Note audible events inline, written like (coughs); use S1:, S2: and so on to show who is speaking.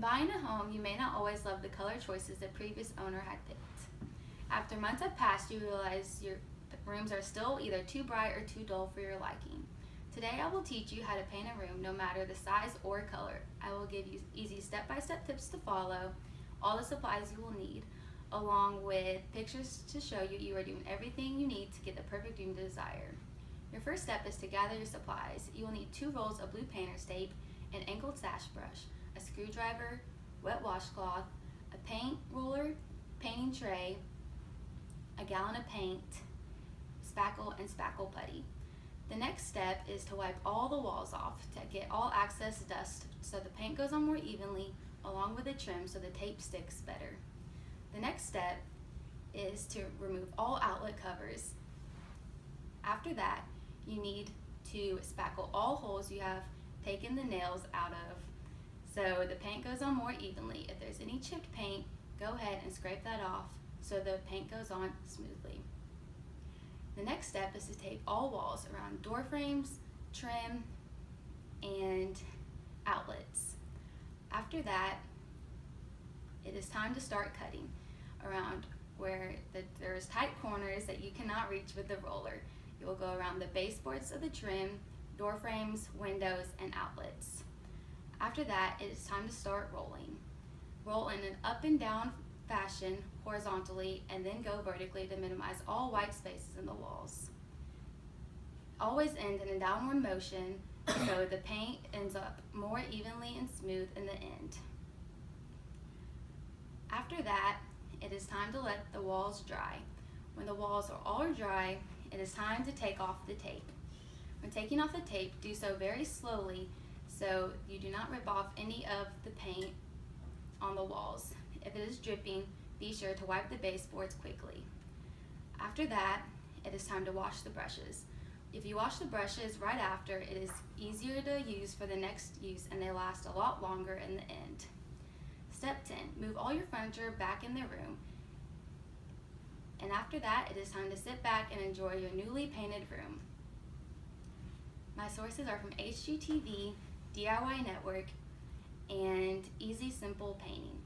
S1: In buying a home, you may not always love the color choices the previous owner had picked. After months have passed, you realize your rooms are still either too bright or too dull for your liking. Today I will teach you how to paint a room no matter the size or color. I will give you easy step-by-step -step tips to follow, all the supplies you will need, along with pictures to show you you are doing everything you need to get the perfect room to desire. Your first step is to gather your supplies. You will need two rolls of blue painter's tape, an angled sash brush, a screwdriver, wet washcloth, a paint roller, painting tray, a gallon of paint, spackle, and spackle putty. The next step is to wipe all the walls off to get all excess dust so the paint goes on more evenly along with the trim so the tape sticks better. The next step is to remove all outlet covers. After that, you need to spackle all holes you have taken the nails out of so the paint goes on more evenly. If there's any chipped paint, go ahead and scrape that off so the paint goes on smoothly. The next step is to tape all walls around door frames, trim, and outlets. After that, it is time to start cutting around where the, there's tight corners that you cannot reach with the roller. You will go around the baseboards of the trim, door frames, windows, and outlets. After that, it is time to start rolling. Roll in an up and down fashion horizontally and then go vertically to minimize all white spaces in the walls. Always end in a downward motion so (coughs) the paint ends up more evenly and smooth in the end. After that, it is time to let the walls dry. When the walls are all dry, it is time to take off the tape. When taking off the tape, do so very slowly so you do not rip off any of the paint on the walls. If it is dripping, be sure to wipe the baseboards quickly. After that, it is time to wash the brushes. If you wash the brushes right after, it is easier to use for the next use and they last a lot longer in the end. Step 10, move all your furniture back in the room. And after that, it is time to sit back and enjoy your newly painted room. My sources are from HGTV, DIY Network, and Easy Simple Painting.